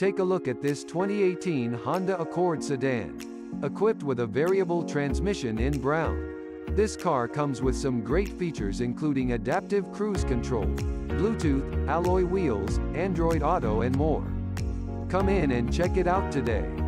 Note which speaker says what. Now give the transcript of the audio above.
Speaker 1: Take a look at this 2018 Honda Accord sedan. Equipped with a variable transmission in brown. This car comes with some great features including adaptive cruise control, Bluetooth, alloy wheels, Android Auto and more. Come in and check it out today.